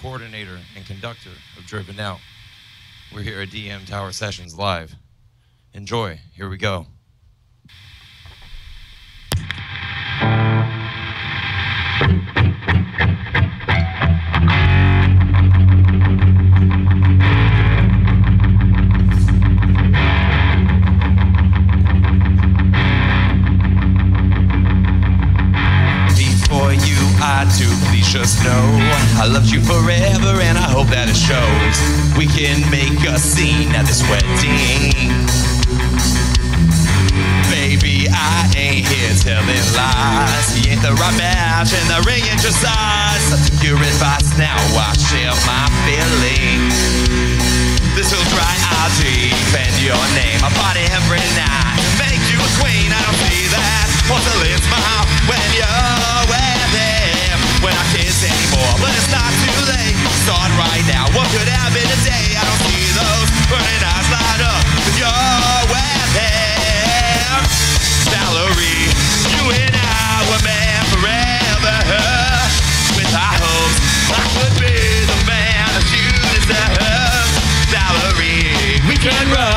coordinator and conductor of Driven Out. We're here at DM Tower Sessions live. Enjoy. Here we go. Just know I loved you forever and I hope that it shows. We can make a scene at this wedding. Baby, I ain't here telling lies. He ain't the right match and the ring ain't your size. I took your advice, now I share my feelings. This will dry, I'll defend your name. I party every night make you a queen. I don't see that porcelain smile when you're with. Kiss anymore, but it's not too late. Start right now. What could happen today? I don't see those burning eyes light up with him. Valerie, you and I were meant forever. With our hopes, I could be the man that you deserve. Valerie, we can run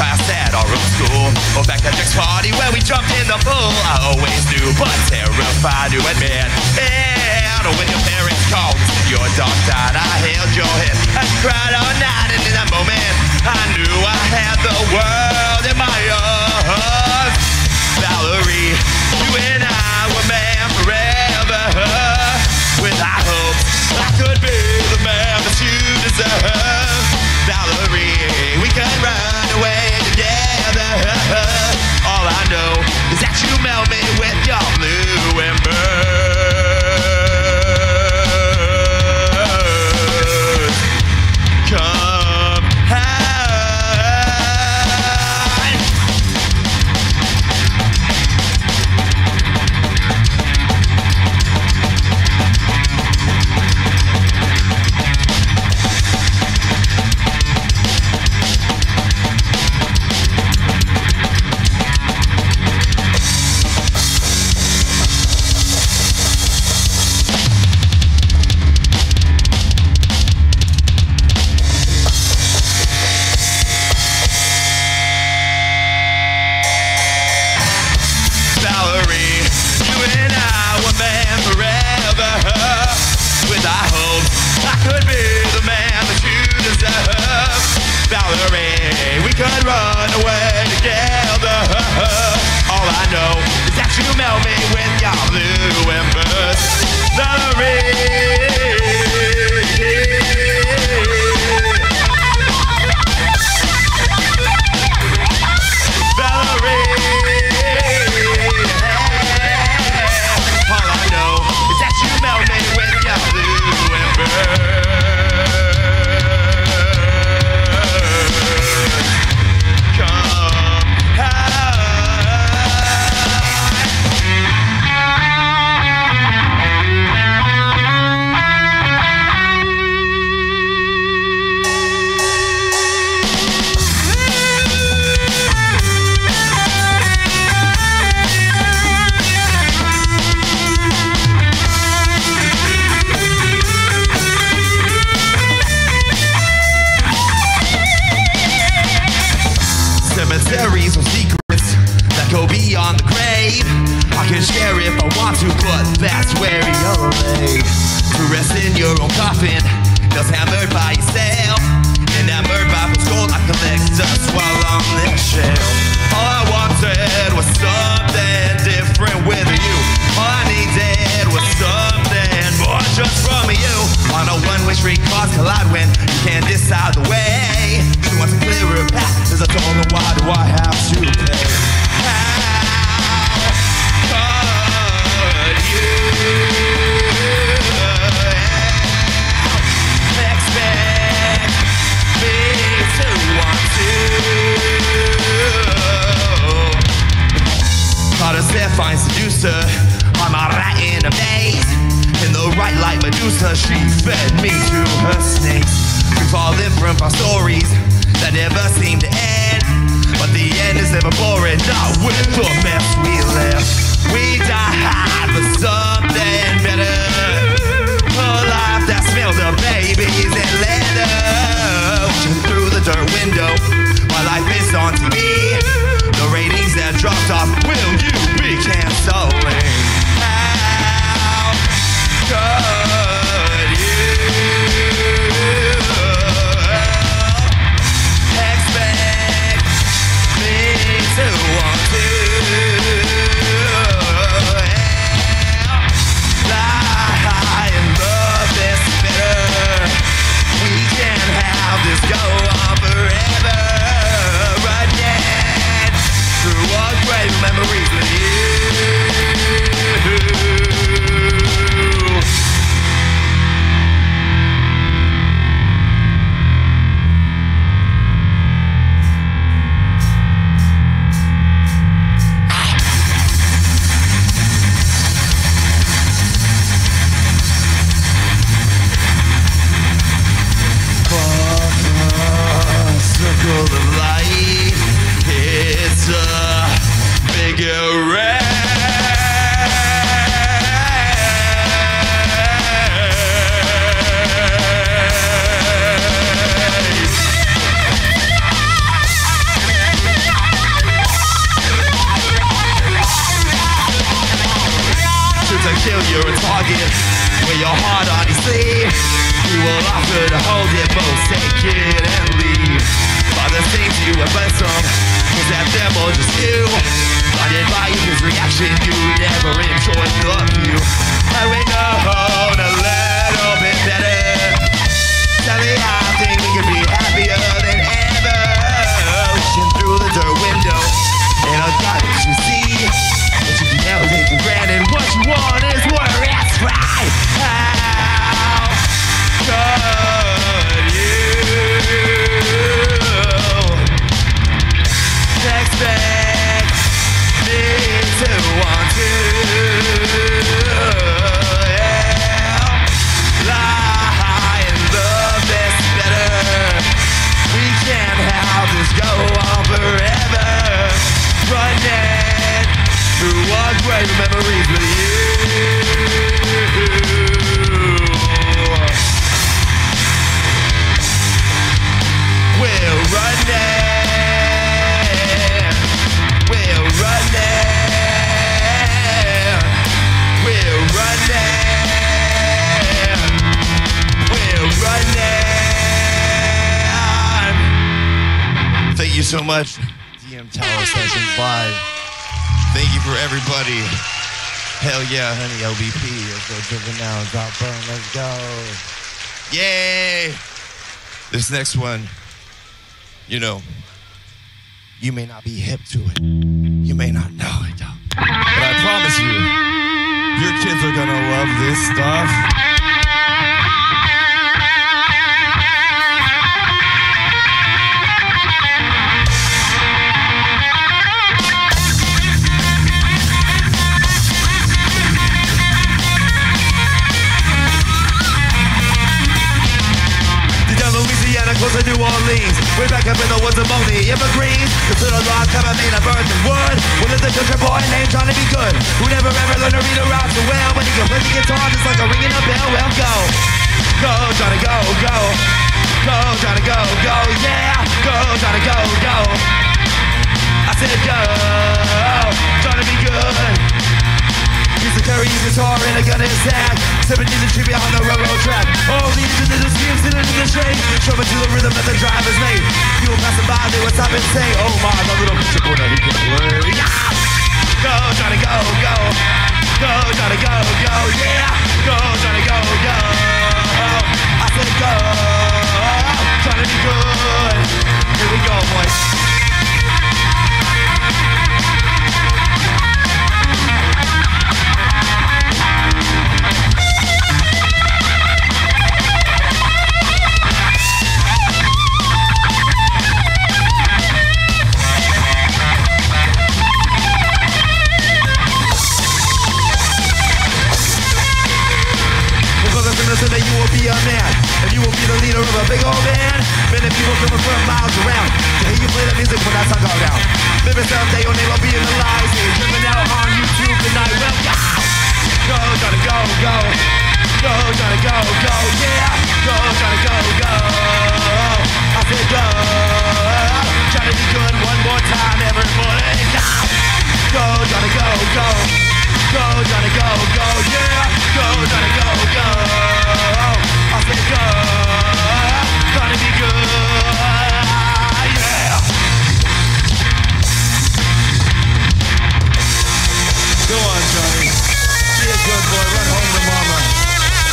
Past at our old school. Or back at Jack's party where we jumped in the pool. I always knew, but terrified to admit. And when your parents called, your dog died. I held your head and cried all night. And in that moment, I knew I had the world in my arms. Valerie, you and I were meant forever. With our hopes, I could be the man that you deserve. We can run away together. All I know is that you melt me with your blue embers. next one, you know, carrying a guitar and a gun in his hand. Stepping in the street behind the railroad track. All these individuals came sitting in the train Shoving to the rhythm that the driver's made. People passing by, they would stop and say Oh my, my little bitch, boy, he can play. Yeah! Go, Johnny, go, go. Go, Johnny, go, go, yeah. Go, Johnny, go, go. I said go. Trying to be good. Here we go, boys. will be a man, and you will be the leader of a big old band. Many people coming from miles around to hear you play the music when that song goes down. Living someday your name will be in the lies, and living out on YouTube tonight. Well, go, go, Johnny, go, go, go, Johnny, go, go, yeah, go, Johnny, go, go. I said go, try to be good one more time every morning. Go, Johnny, go, go go, Johnny, go, go, yeah, go, Johnny, go, go. I go, to be good, yeah. Go on, Johnny. Be a good boy. Run home to mama.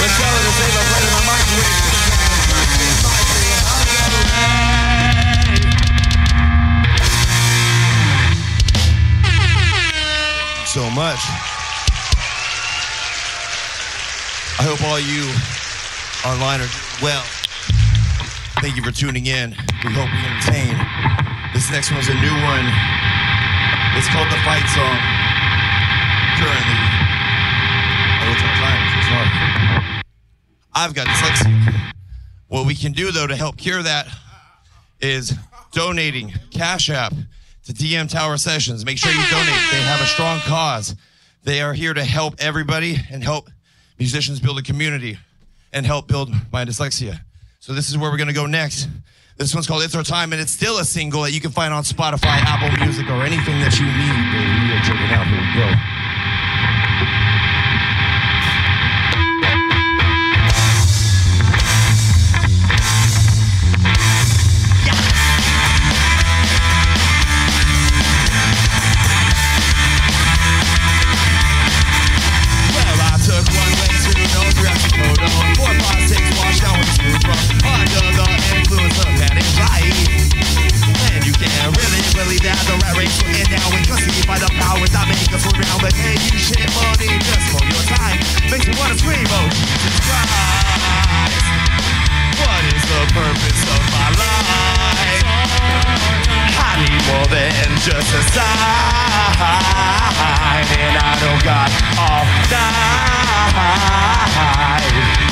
Let's her to save a plate in the microwave. So much. I hope all you online are doing well. Thank you for tuning in. We hope we entertain. This next one's a new one. It's called the Fight Song currently. Time. It's hard. I've got dyslexia. What we can do, though, to help cure that is donating Cash App to DM Tower Sessions. Make sure you donate. They have a strong cause. They are here to help everybody and help musicians build a community and help build my dyslexia. So this is where we're going to go next. This one's called It's Our Time, and it's still a single that you can find on Spotify, Apple Music, or anything that you need. We are out. Here shit money just for your time. Makes wanna scream, oh Jesus Christ. What is the purpose of my life? I need more than just a sign, and I don't got all night.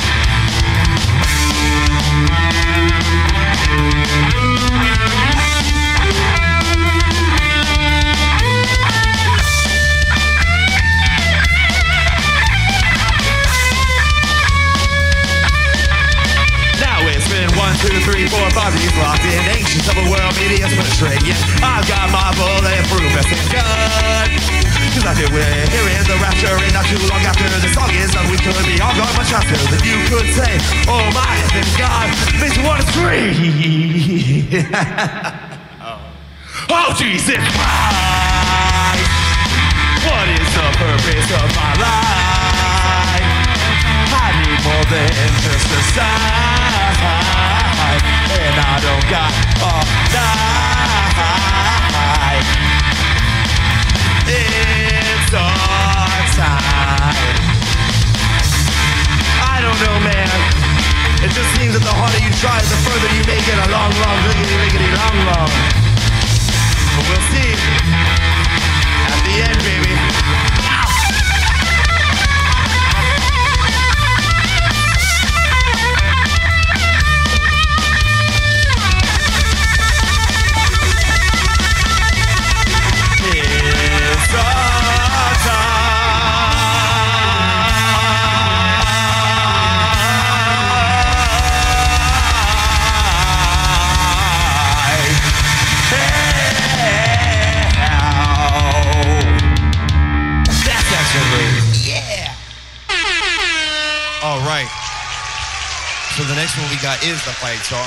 Scream Oh Jesus try, the further you make it a long, long, riggedy, riggedy, long, long. But we'll see. At the end, baby. One we got is the fight song.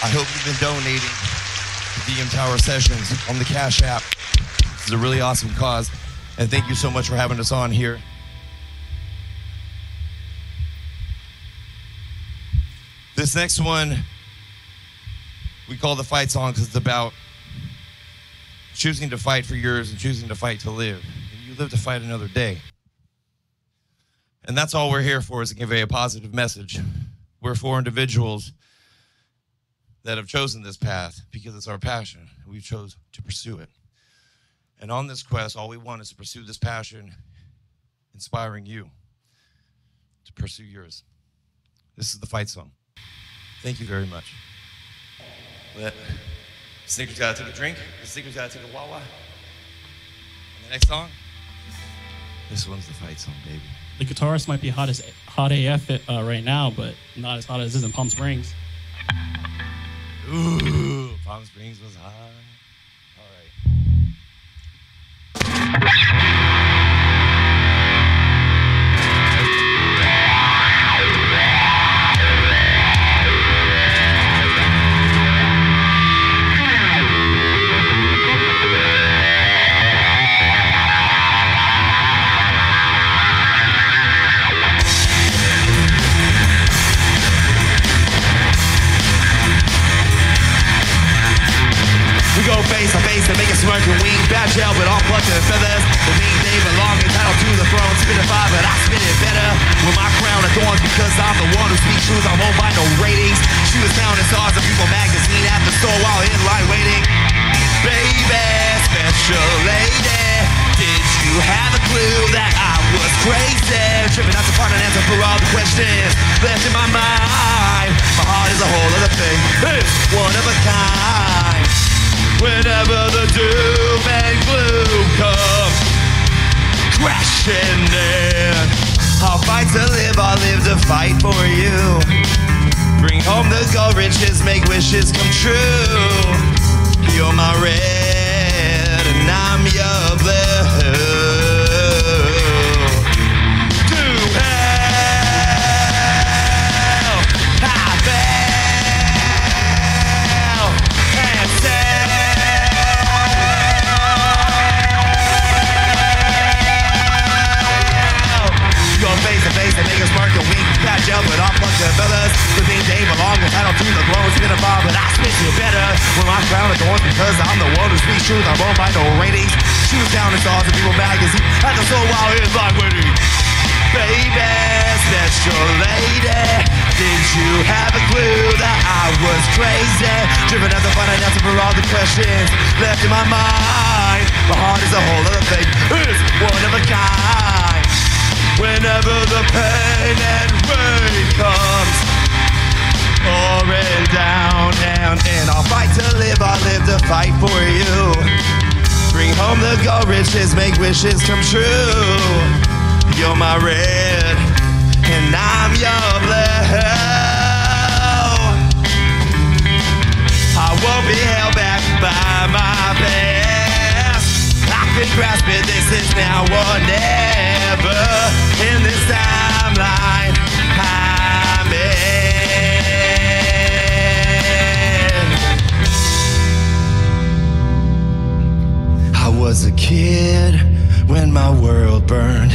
I hope you've been donating to DM Tower Sessions on the Cash App. This is a really awesome cause. And thank you so much for having us on here. This next one we call the fight song because it's about choosing to fight for yours and choosing to fight to live. And you live to fight another day. And that's all we're here for is to convey a positive message. We're four individuals that have chosen this path because it's our passion. We chose to pursue it. And on this quest, all we want is to pursue this passion, inspiring you to pursue yours. This is the fight song. Thank you very much. Let Sneakers gotta take a drink. The sneakers gotta take a wawa. And the next song, this one's the fight song, baby. The guitarist might be hot as hot AF uh, right now, but not as hot as it is in Palm Springs. Ooh, Palm Springs was hot. All right. Face and make a smirk and wink. Bad gel, but all plucked and feathers. The mean they belong entitled to the throne. Spit it fire, but I spit it better. With my crown of thorns because I'm the one who speaks truth. I won't buy no ratings. She was counting stars of People magazine at the store while in line waiting. Baby, special lady, did you have a clue that I was crazy? Tripping out to find an answer for all the questions left in my mind. My heart is a whole other thing. It's one of a kind. Whenever the doom and gloom comes crashing in, I'll fight to live, I'll live to fight for you. Bring home the gold riches, make wishes come true. You're my red, and I'm your blue. But I'll the fellas. The thing they belong I don't do the throne. Spin a bar, but I spit you better. With my crown of thorns because I'm the one who speaks truth. I won't buy no ratings. Shoot down the stars of People magazine. At the soul while it's like waiting. Baby, special lady, did you have a clue that I was crazy? Driven out to find an answer for all the questions left in my mind. My heart is a whole other thing, it's one of a kind. Whenever the pain and rain comes, pouring down and in, I'll fight to live, I'll live to fight for you. Bring home the gold riches, make wishes come true. You're my red, and I'm your blue. I won't be held back by my past. Can grasp it, this is now or never. In this timeline, I'm in. I was a kid when my world burned.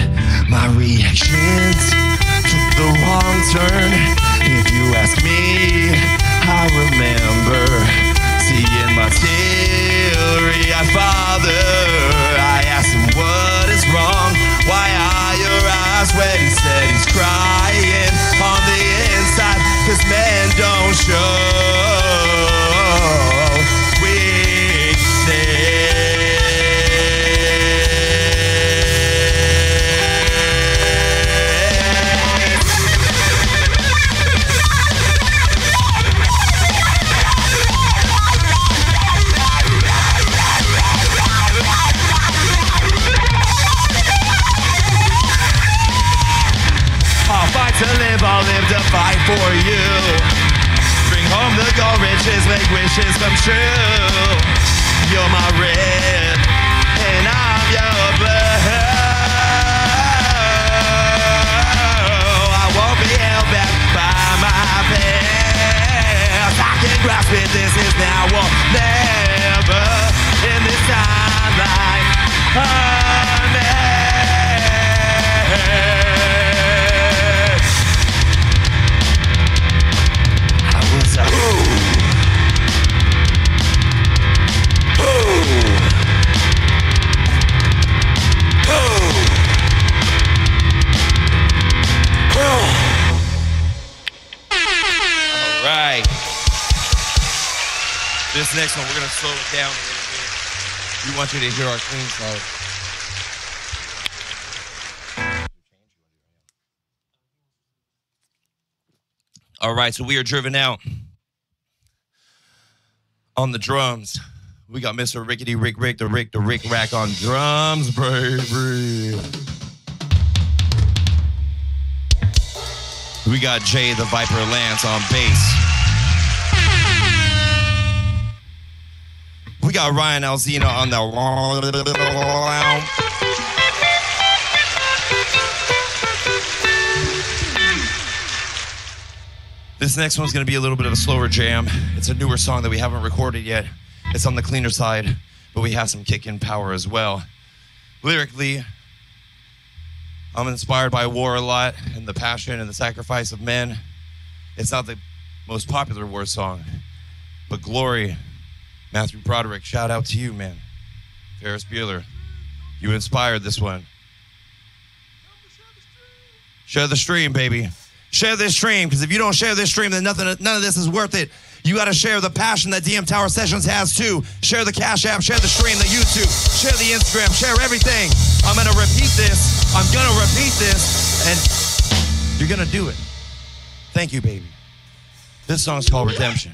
My reactions took the wrong turn. If you ask me, I remember seeing my teary eyed father. I asked him, What is wrong? Why are your eyes wet? He said he's crying on the inside, cause men don't show I'll live to fight for you. Bring home the gold riches, make wishes come true. You're my red, and I'm your blue. I won't be held back by my past. I can grasp it, this is now or never. Next one, we're gonna slow it down a little bit. We want you to hear our clean song. All right, so we are driven out On the drums, we got Mr. Rickety Rick Rick the Rick the Rick Rack on drums, baby. We got Jay the Viper Lance on bass. We got Ryan Alzina on the. This next one's gonna be a little bit of a slower jam. It's a newer song that we haven't recorded yet. It's on the cleaner side, but we have some kick in power as well. Lyrically, I'm inspired by war a lot and the passion and the sacrifice of men. It's not the most popular war song, but Glory, Matthew Broderick, shout out to you, man. Ferris Bueller, you inspired this one. Share the stream, baby. Share this stream, because if you don't share this stream, then nothing, none of this is worth it. You got to share the passion that DM Tower Sessions has too. Share the Cash App, share the stream, the YouTube, share the Instagram, share everything. I'm gonna repeat this. I'm gonna repeat this, and you're gonna do it. Thank you, baby. This song's called Redemption.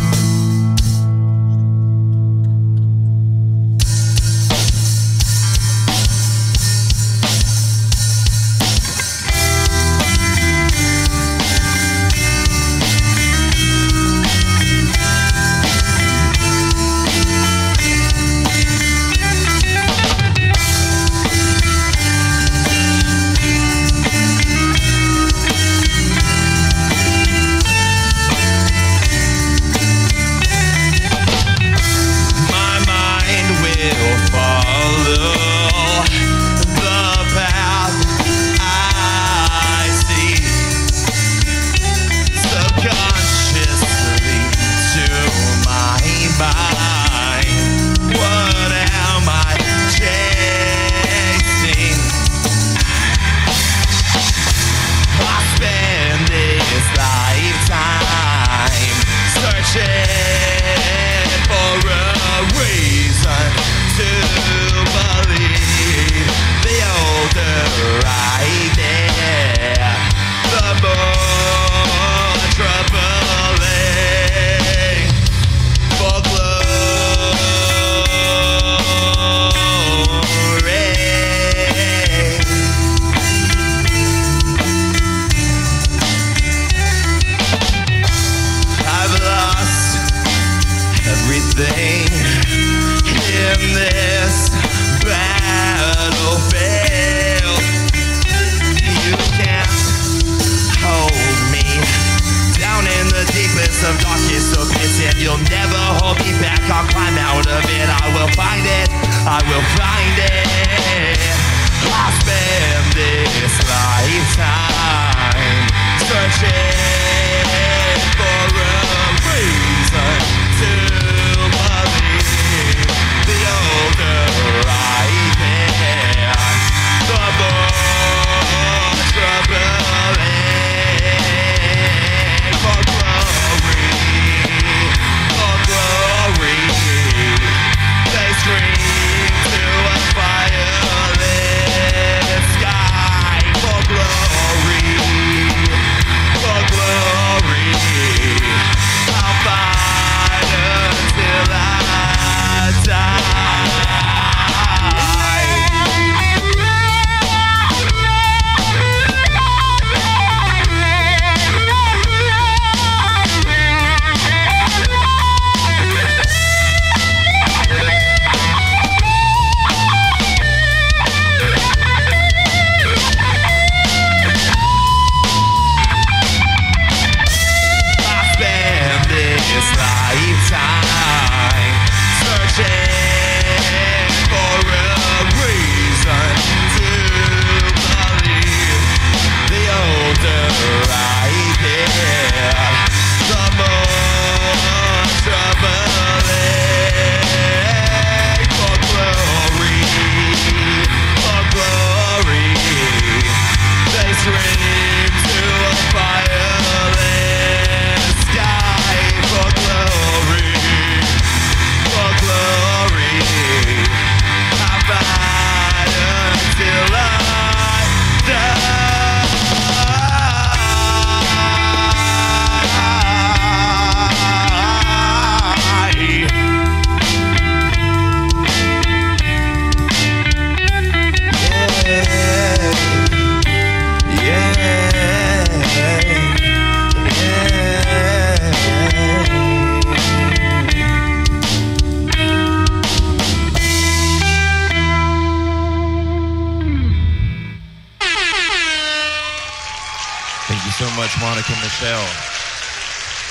much, Monica Michelle.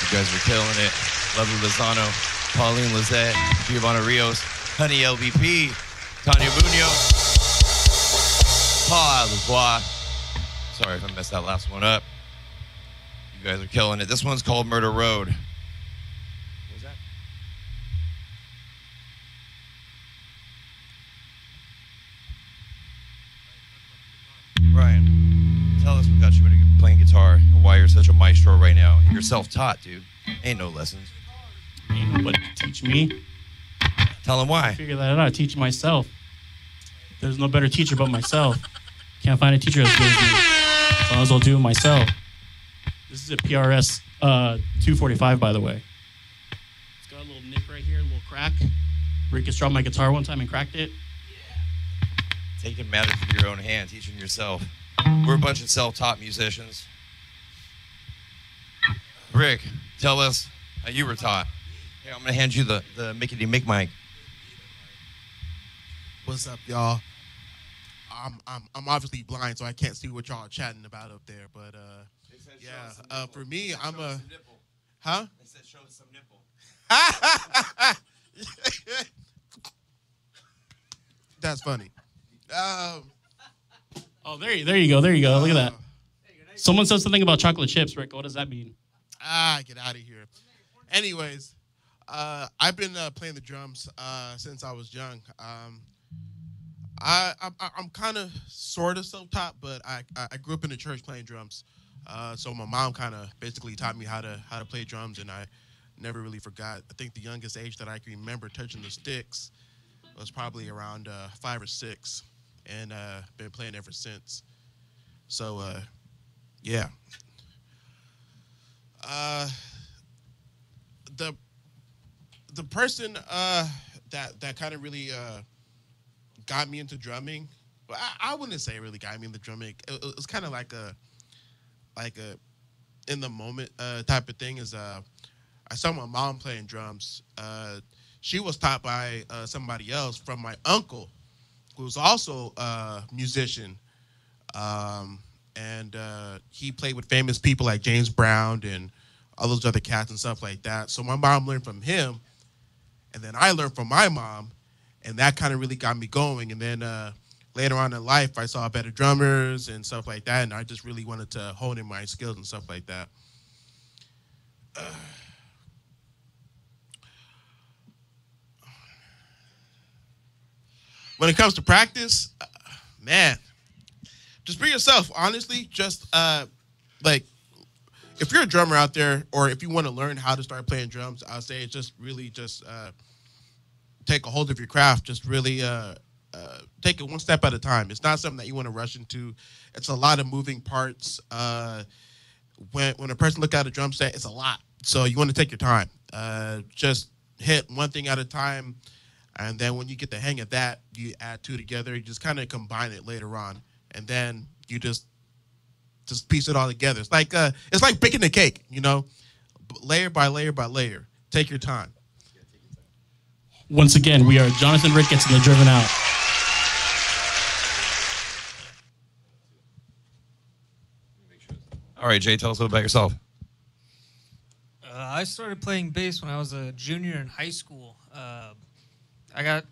You guys are killing it. Lovely Lozano, Pauline Lizette, Giovanna Rios, Honey LVP, Tanya Bunyo, Paul Lavoie. Sorry if I messed that last one up. You guys are killing it. This one's called Murder Road. You're self-taught, dude. Ain't no lessons. Ain't nobody teach me. Tell them why. Figure that out. I teach myself. There's no better teacher but myself. Can't find a teacher as good as me. As long as I'll do it myself. This is a PRS uh, 245, by the way. It's got a little nick right here, a little crack. Rick has dropped my guitar one time and cracked it. Taking matters into your own hand, teaching yourself. We're a bunch of self-taught musicians. Rick, tell us how you were taught. Here, I'm gonna hand you the the Mickey D Mick mic. What's up, y'all? I'm I'm I'm obviously blind, so I can't see what y'all are chatting about up there. But uh, yeah, uh, for me, I'm a huh? They said show us some nipple. That's funny. Um, Oh, there you, there you go. There you go. Look at that. uh, Someone said something about chocolate chips, Rick. What does that mean? Ah, get out of here. Anyways, uh, I've been uh, playing the drums uh, since I was young. Um, I, I I'm kind of sort of self-taught, but I I grew up in the church playing drums. Uh, so my mom kind of basically taught me how to how to play drums, and I never really forgot. I think the youngest age that I can remember touching the sticks was probably around uh, five or six, and uh, been playing ever since. So yeah. Uh, the the person uh, that that kind of really uh, got me into drumming. I, I wouldn't say really got me into drumming. It, it was kind of like a like a in the moment uh, type of thing. Is uh, I saw my mom playing drums. Uh, she was taught by uh, somebody else from my uncle, who was also a musician. Um, and uh, he played with famous people like James Brown and all those other cats and stuff like that. So my mom learned from him, and then I learned from my mom, and that kind of really got me going. And then uh, later on in life, I saw better drummers and stuff like that, and I just really wanted to hone in my skills and stuff like that. When it comes to practice, uh, man, just be yourself. Honestly, just uh, like if you're a drummer out there, or if you want to learn how to start playing drums, I'll say it's just really just uh, take a hold of your craft. Just really uh, uh, take it one step at a time. It's not something that you want to rush into. It's a lot of moving parts. Uh, when when a person look at a drum set, it's a lot. So you want to take your time. Uh, just hit one thing at a time, and then when you get the hang of that, you add two together. You just kind of combine it later on, and then you just just piece it all together. It's like uh, it's like baking a cake, you know, layer by layer by layer. Take your time. Once again, we are Jonathan Ricketts and the Driven Out. All right, Jay, tell us a little about yourself. Uh, I started playing bass when I was a junior in high school. Uh, I got,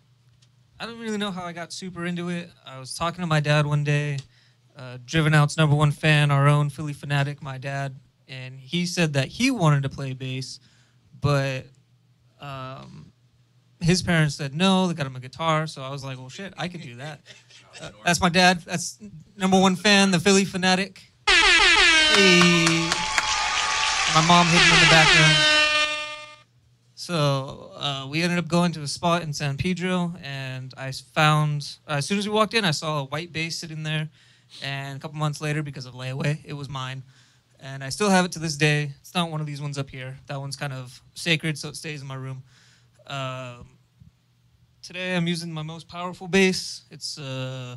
I don't really know how I got super into it. I was talking to my dad one day, uh, Driven Out's number one fan, our own Philly fanatic, my dad, and he said that he wanted to play bass, but um, his parents said no. They got him a guitar, so I was like, well, shit, I could do that. Uh, that's my dad. That's number one fan, the Philly fanatic. Hey. My mom hidden in the background. So uh, we ended up going to a spot in San Pedro, and I found uh, as soon as we walked in, I saw a white bass sitting there. And a couple months later, because of layaway, it was mine, and I still have it to this day. It's not one of these ones up here. That one's kind of sacred, so it stays in my room. Um, today, I'm using my most powerful bass. It's uh,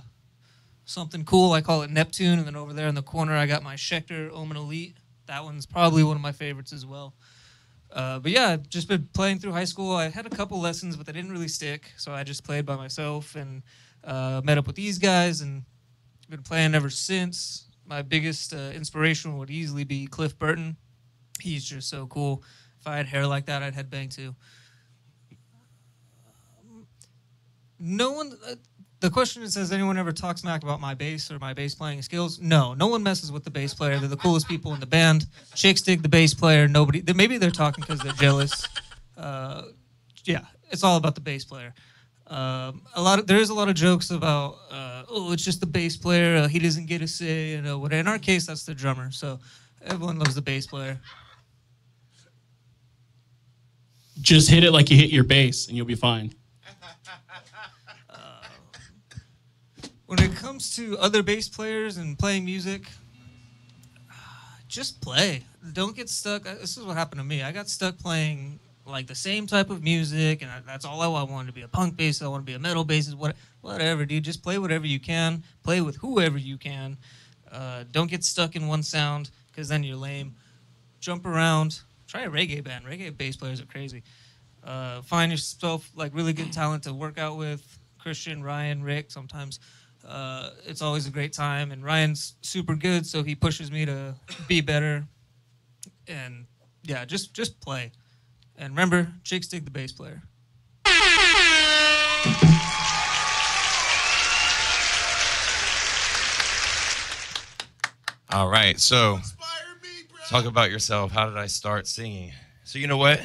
something cool. I call it Neptune, and then over there in the corner, I got my Schecter Omen Elite. That one's probably one of my favorites as well. Uh, but yeah, just been playing through high school. I had a couple lessons, but they didn't really stick. So I just played by myself and uh, met up with these guys and been playing ever since. my biggest uh, inspiration would easily be Cliff Burton. He's just so cool. If I had hair like that, I'd headbang too. Um, No one. The question is, has anyone ever talked smack about my bass or my bass playing skills? No, no one messes with the bass player. They're the coolest people in the band. Chicks dig the bass player. Nobody. they- Maybe they're talking because they're jealous. Uh, yeah, it's all about the bass player. Um, a lot of there is a lot of jokes about uh, oh it's just the bass player uh, he doesn't get a say you know what in our case that's the drummer so everyone loves the bass player Just hit it like you hit your bass, and you'll be fine. When it comes to other bass players and playing music just play. Don't get stuck. This is what happened to me. I got stuck playing like the same type of music and that's all I, I wanted to be a punk bassist I want to be a metal bassist what whatever dude. Just play whatever you can. Play with whoever you can. Uh, don't get stuck in one sound because then you're lame. Jump around. Try a reggae band. Reggae bass players are crazy. Uh, find yourself like really good talent to work out with. Christian ryan rick sometimes uh, it's always a great time and ryan's super good so he pushes me to be better and yeah just just play and remember chicks dig the bass player All right, so me, talk about yourself. How did I start singing? So you know what?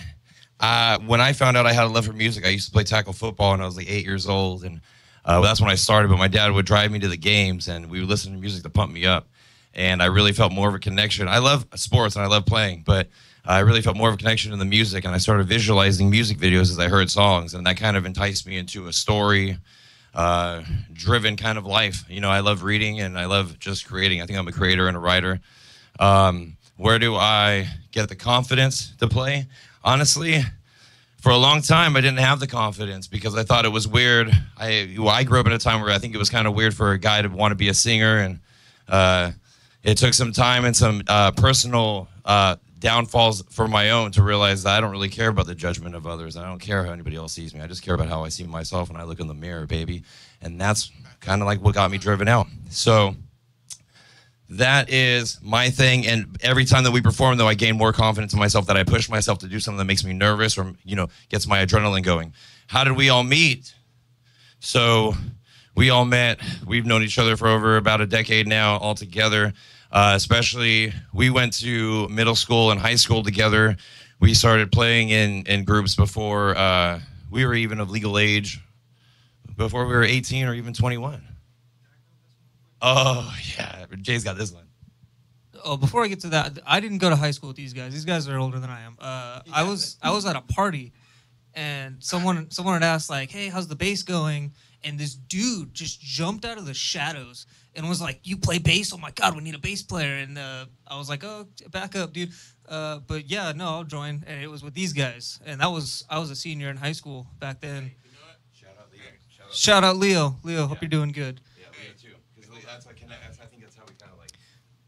Uh, when I found out I had a love for music, I used to play tackle football when I was like eight years old, and uh, that's when I started. But my dad would drive me to the games, and we would listen to music to pump me up. And I really felt more of a connection. I love sports and I love playing, but I really felt more of a connection in the music. And I started visualizing music videos as I heard songs, and that kind of enticed me into a story uh, driven kind of life. You know, I love reading and I love just creating. I think I'm a creator and a writer. Um, where do I get the confidence to play? Honestly, for a long time, I didn't have the confidence because I thought it was weird. I well, I grew up in a time where I think it was kind of weird for a guy to want to be a singer, and uh, it took some time and some uh, personal uh, downfalls for my own to realize that I don't really care about the judgment of others. I don't care how anybody else sees me. I just care about how I see myself when I look in the mirror, baby. And that's kind of like what got me driven out. So that is my thing. And every time that we perform, though, I gain more confidence in myself that I push myself to do something that makes me nervous or, you know, gets my adrenaline going. How did we all meet? So we all met. We've known each other for over about a decade now, all together. Uh, especially, we went to middle school and high school together. We started playing in, in groups before uh, we were even of legal age, before we were 18 or even 21. Oh, yeah. Jay's got this one. oh before i get to that i didn't go to high school with these guys. These guys are older than i am. Uh, i was i was at a party and someone someone had asked like hey how's the bass going? And this dude just jumped out of the shadows and was like you play bass? Oh my god we need a bass player. And uh, i was like oh back up dude. Uh, but yeah no i'll join. And it was with these guys. And that was i was a senior in high school back then. Shout out Leo. Shout out shout out leo. Leo hope you're doing good Yeah, Leo too. Because that's what connect. That's, I think that's how we kind of like.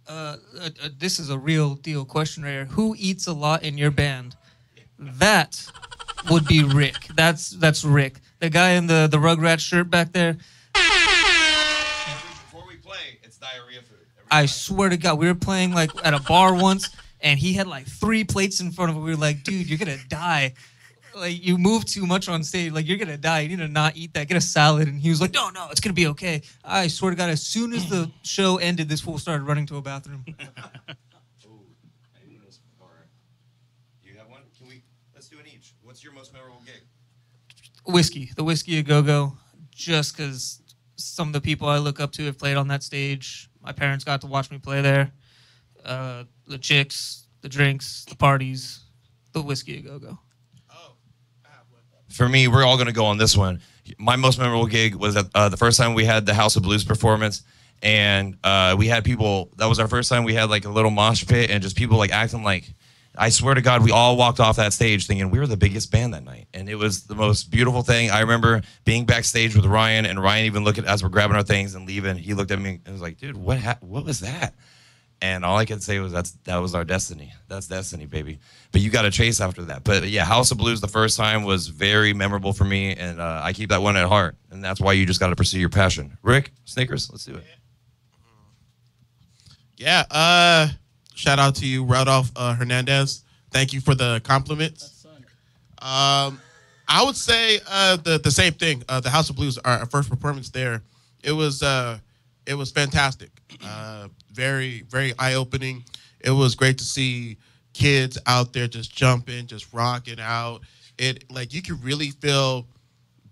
Uh, uh, uh, this is a real deal question right here. Who eats a lot in your band? That would be Rick. That's that's Rick, the guy in the the Rugrat shirt back there. Before we play, it's diarrhea food. I swear to God, we were playing like at a bar once, and he had like three plates in front of him. We were like, dude, you're gonna die. Like you move too much on stage, like you're gonna die. You need to not eat that. Get a salad. And he was like, no, no, it's gonna be okay. I swear to God, as soon as the show ended, this fool started running to a bathroom. Ooh, I need those- all right. You have one? Can we? Let's do an each. What's your most memorable gig? whiskey, the Whisky a Go Go, just because some of the people I look up to have played on that stage. My parents got to watch me play there. Uh, the chicks, the drinks, the parties, the Whisky a Go Go. Oh, I have one. For me, we're all going to go on this one. My most memorable gig was at, uh, the first time we had the House of Blues performance, and uh, we had people. That was our first time we had like a little mosh pit, and just people like acting like. I swear to God, we all walked off that stage thinking we were the biggest band that night, and it was the most beautiful thing. I remember being backstage with Ryan, and Ryan even looked at as we're grabbing our things and leaving. He looked at me and was like, "Dude, what? Ha- what was that?" And all I could say was that's that was our destiny. That's destiny, baby. But you got to chase after that. But yeah, House of Blues the first time was very memorable for me, and uh, I keep that one at heart. And that's why you just got to pursue your passion. Rick, Snickers, let's do it. Yeah. Uh, shout out to you, Rudolph uh, Hernandez. Thank you for the compliments. Um, I would say uh, the the same thing. Uh, the House of Blues, our, our first performance there, it was uh, it was fantastic. Uh, very very eye opening. It was great to see kids out there just jumping, just rocking out. It like you could really feel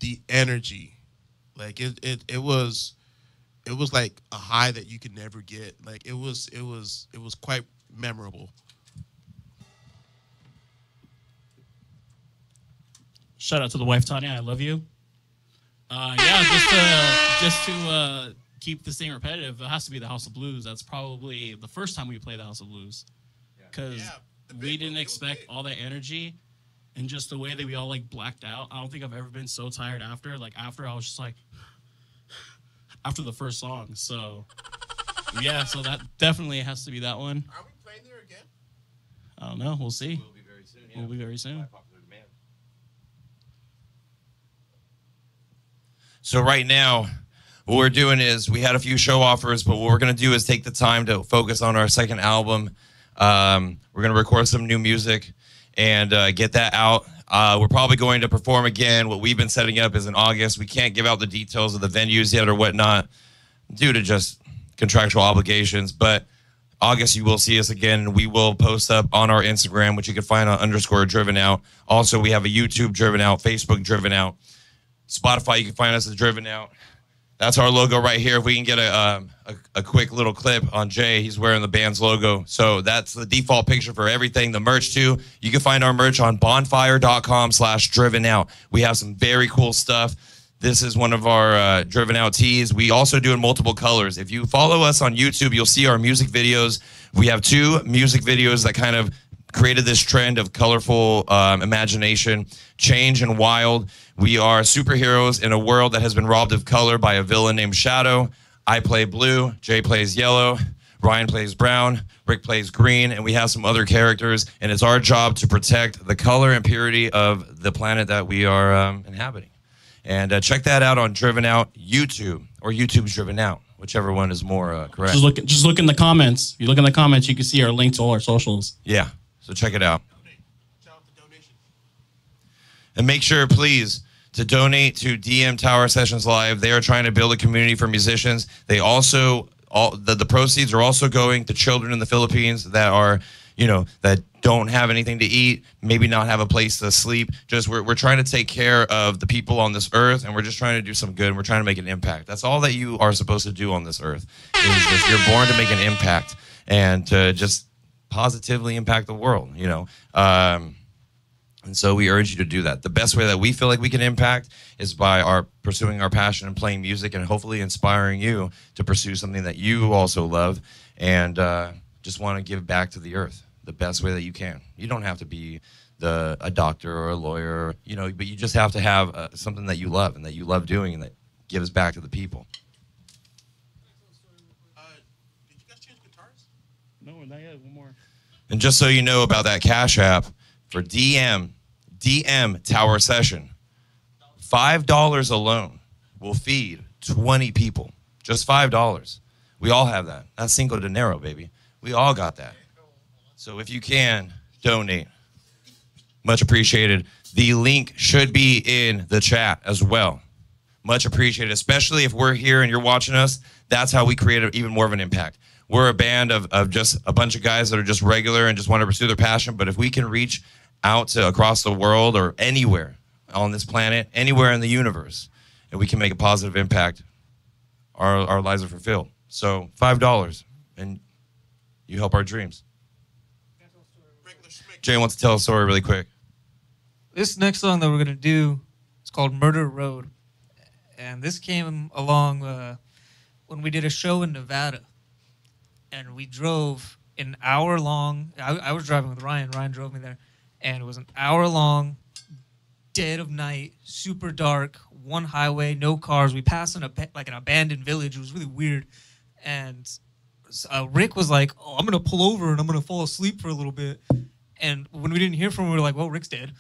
the energy. Like it it it was it was like a high that you could never get. Like it was it was it was quite memorable. Shout out to the wife Tanya, I love you. Uh, yeah, just to just to uh, keep this thing repetitive, it has to be the House of Blues. That's probably the first time we play the House of Blues because Yeah, the we didn't expect all that energy and just the way that we all like blacked out. I don't think I've ever been so tired after. Like after, I was just like after the first song. So yeah, so that definitely has to be that one. Are we playing there again? I don't know. We'll see. We'll be very soon. We'll be very soon. By popular demand. So right now, what we're doing is we had a few show offers, but what we're gonna do is take the time to focus on our second album. Um, we're gonna record some new music and uh, get that out. Uh, we're probably going to perform again. What we've been setting up is in August. We can't give out the details of the venues yet or whatnot due to just contractual obligations, but August, you will see us again. We will post up on our Instagram, which you can find on underscore driven out. Also, we have a YouTube driven out, Facebook driven out, Spotify. You can find us as driven out. That's our logo right here. If we can get a, um, a a quick little clip on Jay, he's wearing the band's logo. So that's the default picture for everything. The merch too. You can find our merch on bonfire.com/slash driven out. We have some very cool stuff. This is one of our uh, driven out tees. We also do in multiple colors. If you follow us on YouTube, you'll see our music videos. We have two music videos that kind of created this trend of colorful um, imagination, change, and wild. We are superheroes in a world that has been robbed of color by a villain named Shadow. I play blue, Jay plays yellow, Ryan plays brown, Rick plays green, and we have some other characters. And it's our job to protect the color and purity of the planet that we are um, inhabiting. And uh, check that out on Driven Out YouTube or YouTube's Driven Out, whichever one is more uh, correct. Just look, just look in the comments. If you look in the comments, you can see our link to all our socials. yeah, so check it out. And make sure, please, to donate to DM Tower Sessions Live. They are trying to build a community for musicians. They also all the, the proceeds are also going to children in the Philippines that are, you know, that don't have anything to eat, maybe not have a place to sleep. Just we're, we're trying to take care of the people on this earth and we're just trying to do some good and we're trying to make an impact. That's all that you are supposed to do on this earth. Is if you're born to make an impact and to just positively impact the world, you know. Um, and so we urge you to do that. The best way that we feel like we can impact is by our pursuing our passion and playing music and hopefully inspiring you to pursue something that you also love and uh, just want to give back to the earth the best way that you can. You don't have to be the a doctor or a lawyer, you know, but you just have to have uh, something that you love and that you love doing and that gives back to the people. Uh, did you guys change guitars? No, not yet. One more. And just so you know about that Cash App for DM, DM Tower Session, $5 alone will feed 20 people. Just $5. We all have that. That's Cinco de Nero, baby. We all got that. So if you can, donate. Much appreciated. The link should be in the chat as well. Much appreciated, especially if we're here and you're watching us. That's how we create even more of an impact. We're a band of, of just a bunch of guys that are just regular and just want to pursue their passion. But if we can reach out to across the world or anywhere on this planet, anywhere in the universe, and we can make a positive impact, our, our lives are fulfilled. So $5 and you help our dreams. Jay wants to tell a story really quick. This next song that we're gonna do is called "Murder Road," and this came along uh, when we did a show in Nevada, and we drove an hour long. I, I was driving with Ryan. Ryan drove me there, and it was an hour long, dead of night, super dark, one highway, no cars. We passed an ab- like an abandoned village. It was really weird, and uh, Rick was like, "Oh, I'm gonna pull over and I'm gonna fall asleep for a little bit." And when we didn't hear from him, we were like, "Well, Rick's dead."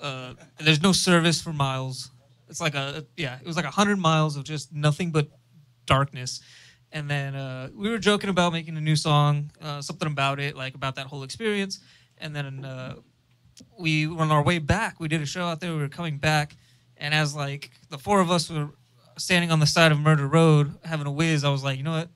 Uh, there's no service for miles. It's like a yeah, it was like hundred miles of just nothing but darkness. And then uh, we were joking about making a new song, uh, something about it, like about that whole experience. And then uh, we, were on our way back, we did a show out there. We were coming back, and as like the four of us were standing on the side of Murder Road having a whiz, I was like, you know what?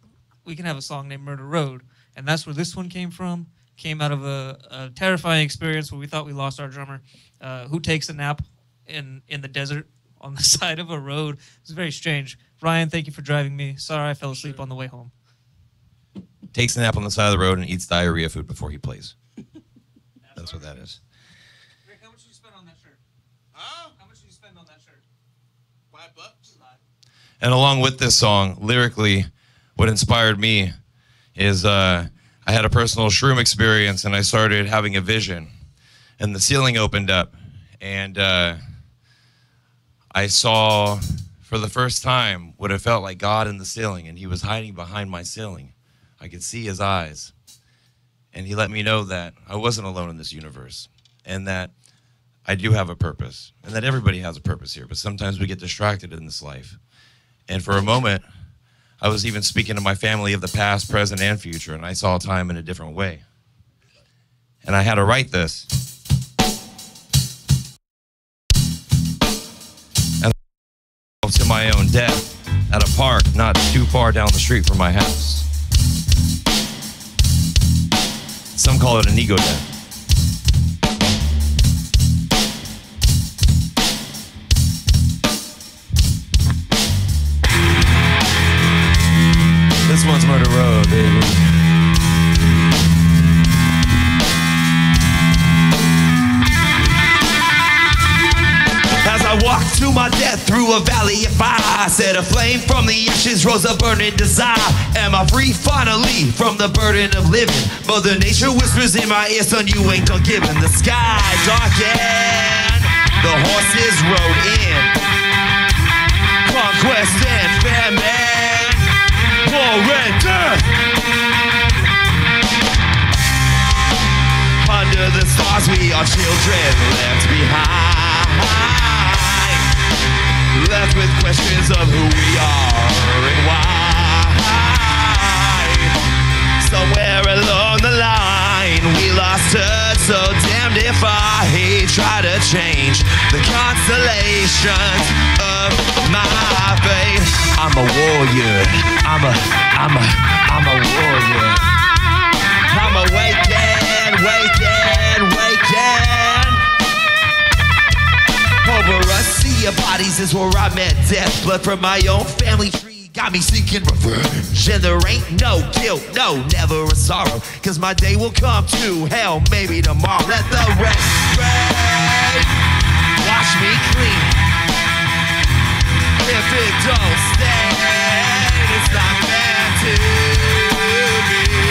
We can have a song named Murder Road, and that's where this one came from. Came out of a, a terrifying experience where we thought we lost our drummer, uh, who takes a nap in in the desert on the side of a road. It was very strange. Ryan, thank you for driving me. Sorry I fell asleep on the way home. Takes a nap on the side of the road and eats diarrhea food before he plays. That's what that is. Rick, how much did you spend on that shirt? Huh? How much did you spend on that shirt? Five bucks. And along with this song, lyrically, what inspired me is uh, I had a personal shroom experience and I started having a vision. And the ceiling opened up. And uh, I saw for the first time what it felt like God in the ceiling. And he was hiding behind my ceiling. I could see his eyes. And he let me know that I wasn't alone in this universe and that I do have a purpose and that everybody has a purpose here. But sometimes we get distracted in this life. And for a moment, I was even speaking to my family of the past, present, and future, and I saw time in a different way. And I had to write this. My own death at a park not too far down the street from my house. Some call it an ego death. I to my death through a valley of fire, set a flame from the ashes, rose a burning desire. Am I free finally from the burden of living? Mother Nature whispers in my ear, son, you ain't gonna give in. The sky darkened, the horses rode in. Conquest and famine, war and death. Under the stars, we are children left behind. Left with questions of who we are and why. Somewhere along the line, we lost touch. So damned if I try to change the constellations of my fate. I'm a warrior. I'm a, I'm a, I'm a warrior. I'm awakened, waking, waking. Over a sea of bodies is where I met death. Blood from my own family tree got me seeking revenge. And there ain't no guilt, no, never a sorrow. Cause my day will come to hell, maybe tomorrow. Let the rain, rain wash me clean. If it don't stay, it's not meant to be.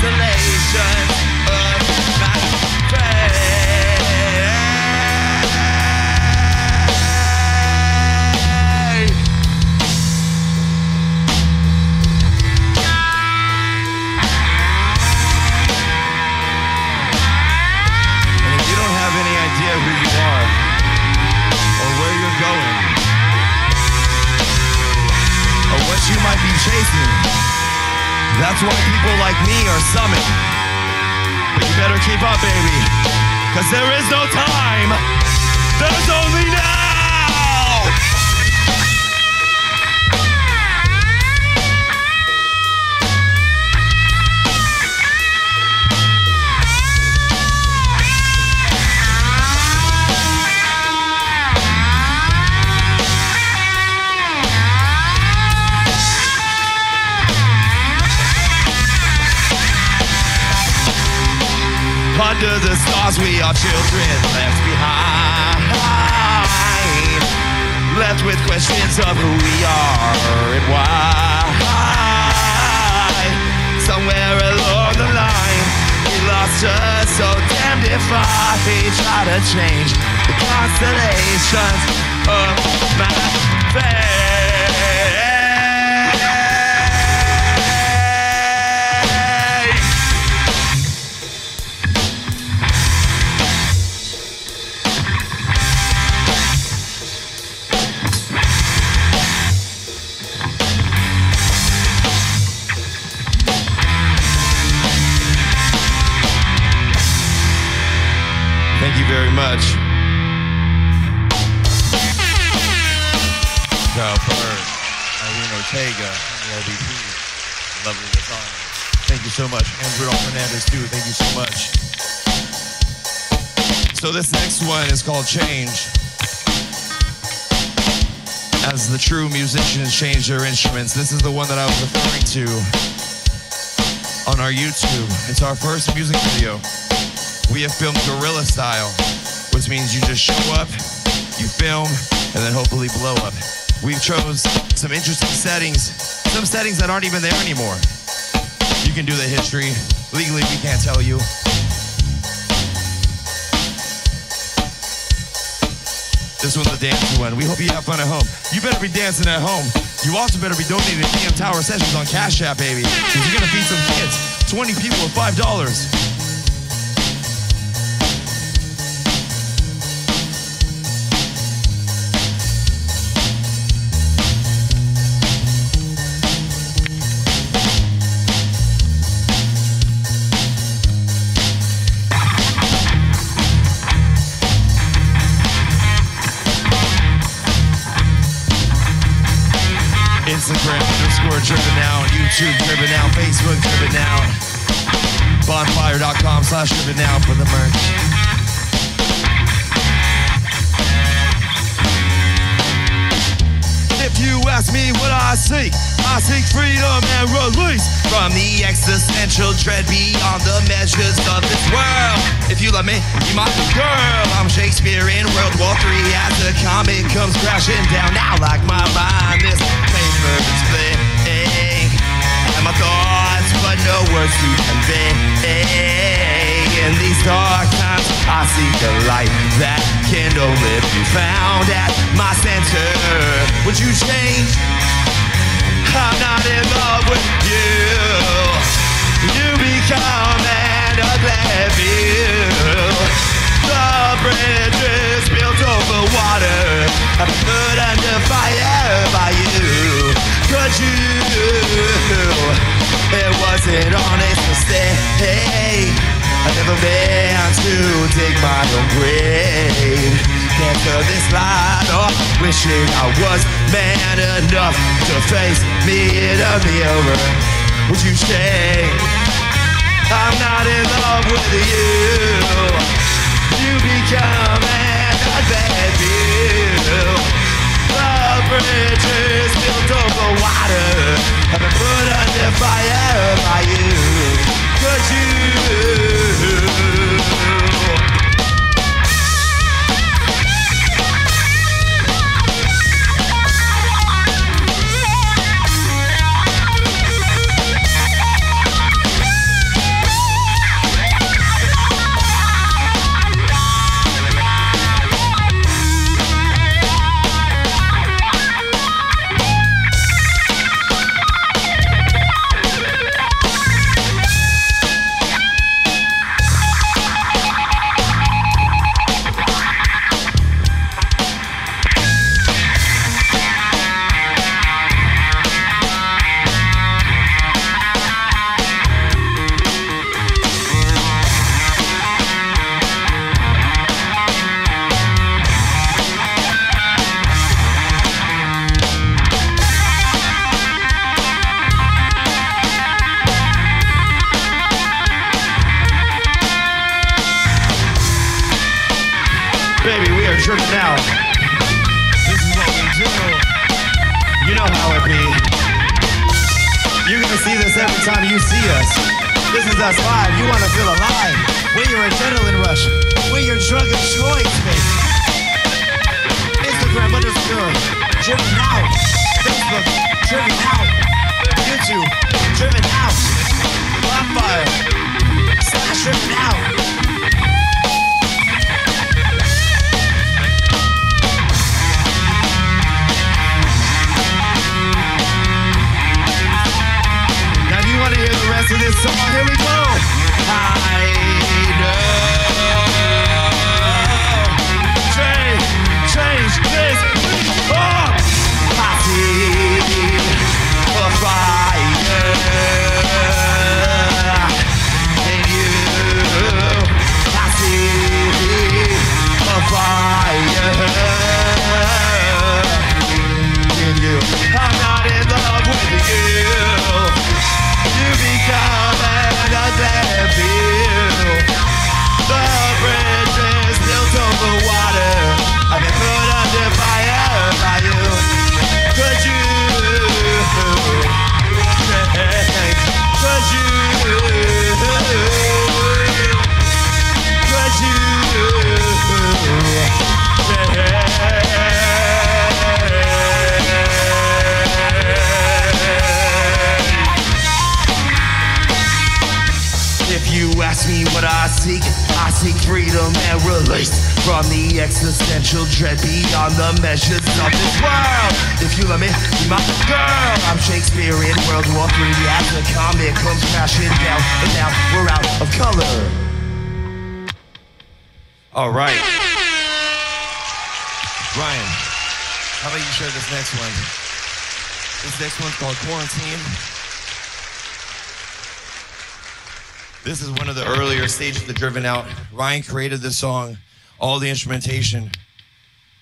And if you don't have any idea who you are or where you're going or what you might be chasing, that's why people like me are summoned. But you better keep up, baby, because there is no time. There's only are children left behind. Left with questions of who we are and why. Somewhere along the line, we lost us so damned if I try to change the constellations of my fate. Ortega, the. Lovely design. Thank you so much. And Rudolph Fernandez, too. Thank you so much. So this next one is called Change. As the true musicians change their instruments, this is the one that I was referring to on our YouTube. It's our first music video we have filmed guerrilla style, which means you just show up, you film, and then hopefully blow up. We've chose some interesting settings, some settings that aren't even there anymore. You can do the history. Legally, we can't tell you. This one's a dancing one. We hope you have fun at home. You better be dancing at home. You also better be donating to DM Tower Sessions on Cash App, baby. Because you're gonna feed some kids. 20 people with $5. YouTube driven out, Facebook driven out, bonfire.com slash driven out for the merch. If you ask me what I seek, I seek freedom and release from the existential dread beyond the measures of this world. If you love me, be my girl. I'm Shakespeare in World War III as the comet comes crashing down. Now, like my mind, this paper and my thoughts, but no words to convey. In these dark times, I seek the light that can only be found at my center. Would you change? I'm not in love with you. You become an ugly view. The bridge is built over water, put under fire by you. Could you? Wasn't honest mistake. I never meant to dig my own grave. Can't turn this light off, wishing I was man enough to face me in a mirror. Would you stay? I'm not in love with you. You become an bad view. The bridge is built over water. I've been put under fire by you. Could you? Existential dread beyond the measures of this world. If you let me be my girl, I'm Shakespearean World War III as the comet comes crashing down, and now we're out of color. All right. Ryan, how about you share this next one? This next one's called Quarantine. This is one of the earlier stages of the Driven Out. Ryan created this song, all the instrumentation,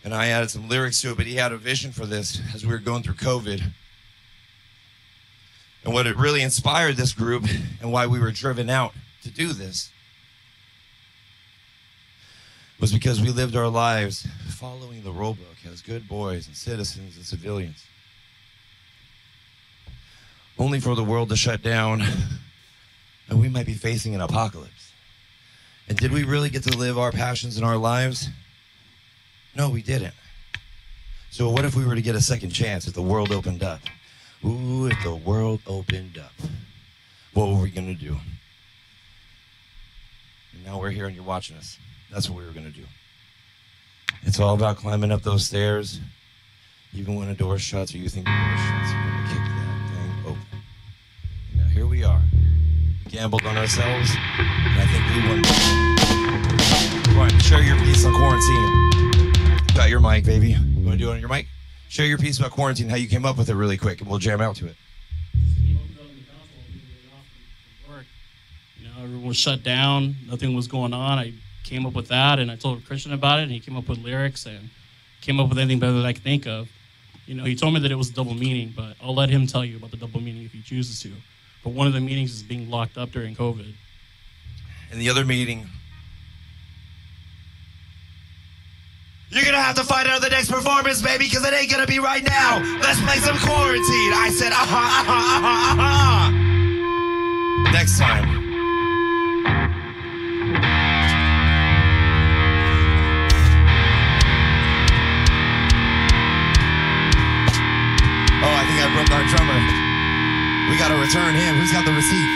and I added some lyrics to it, but he had a vision for this as we were going through COVID. And what it really inspired this group and why we were driven out to do this was because we lived our lives following the rule book as good boys and citizens and civilians. Only for the world to shut down and we might be facing an apocalypse. And did we really get to live our passions in our lives? No, we didn't. So what if we were to get a second chance if the world opened up? Ooh, if the world opened up, what were we gonna do? And now we're here and you're watching us. That's what we were gonna do. It's all about climbing up those stairs, even when a door shuts or you think the door shuts, you're gonna kick that thing open. Now here we are. Gambled on ourselves, and I think we won. On, share your piece on quarantine. Got your mic, baby. You wanna do it on your mic? Share your piece about quarantine, how you came up with it really quick, and we'll jam out to it. You know, everyone was shut down. Nothing was going on. I came up with that, and I told Christian about it, and he came up with lyrics and came up with anything better that I could think of. You know, he told me that it was double meaning, but I'll let him tell you about the double meaning if he chooses to. But one of the meetings is being locked up during COVID. And the other meeting. You're gonna have to find out the next performance, baby, because it ain't gonna be right now. Let's play some quarantine. I said, aha, aha, aha, aha. Next time. Oh, I think I broke our drummer. We gotta return him. Who's got the receipt?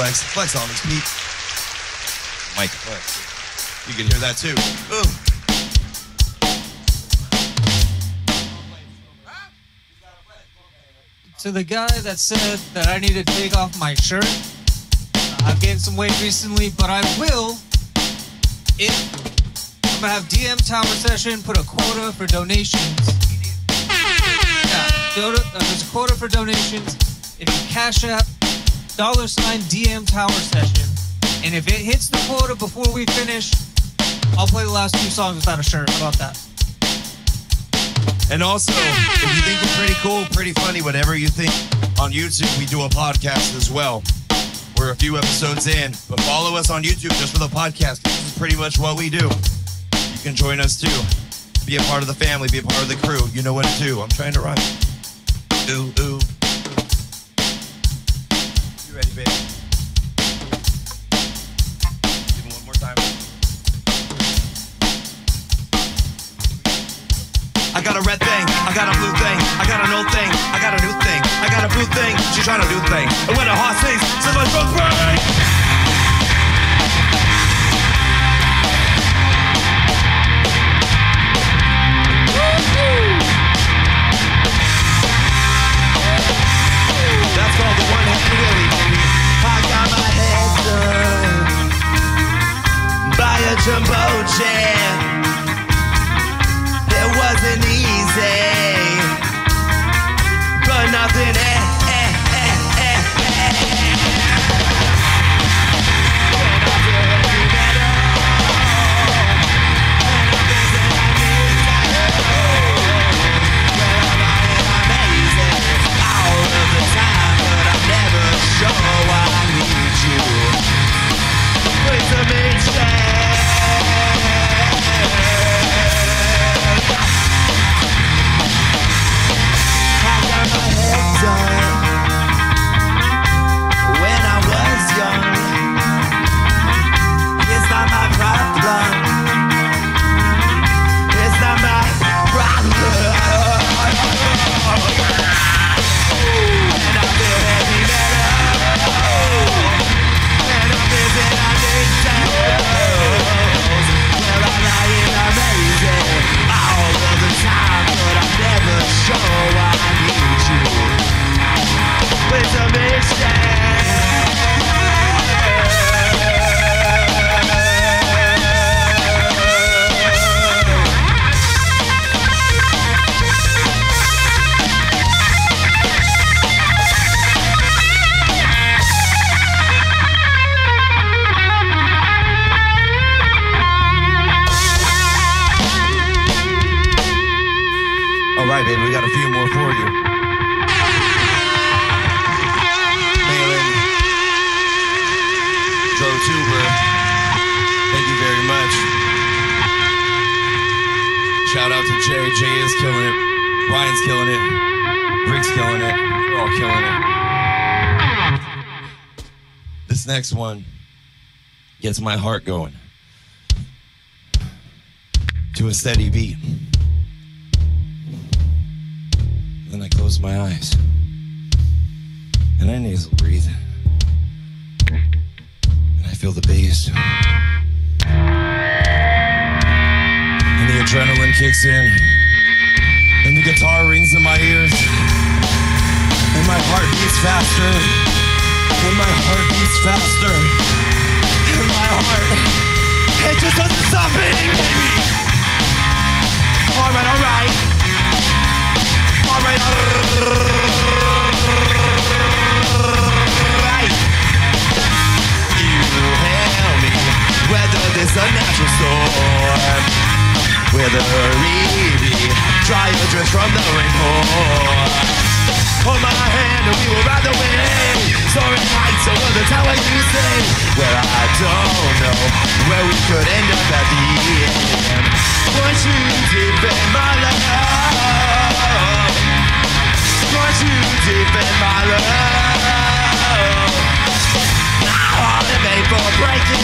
Flex. Flex on this, Pete. Mike, flex. You can hear that too. Ooh. To the guy that said that I need to take off my shirt, I've gained some weight recently, but I will if I'm gonna have DM Tower session, put a quota for donations. Yeah, uh, there's a quota for donations. If you cash app dollar sign DM Tower session, and if it hits the quota before we finish, I'll play the last two songs without a shirt. How about that? And also, if you think we're pretty cool, pretty funny, whatever you think, on YouTube, we do a podcast as well. We're a few episodes in, but follow us on YouTube just for the podcast. This is pretty much what we do. You can join us too. Be a part of the family, be a part of the crew. You know what to do. I'm trying to rhyme. Ooh, ooh. Ready, baby? Give it one more time. I got a red thing, I got a blue thing, I got an old thing, I got a new thing, I got a blue thing, she's trying to do thing. And when a heart sings, says my throat break. Jumbo jet. It wasn't with a mistake. This next one gets my heart going to a steady beat. Then I close my eyes. And I nasal breathe. And I feel the bass. And the adrenaline kicks in. And the guitar rings in my ears. And my heart beats faster. And my heart beats faster. And my heart. It just doesn't stop beating, baby. Alright, alright. Alright, alright. You hail me, whether there's a natural storm, whether easy, dry your dress from the rainpour. Hold my hand and we will ride the wind, soaring heights over the tower you say. Where I don't know where we could end up at the end. Once you in my love. Want you in my love. My heart is made for breaking.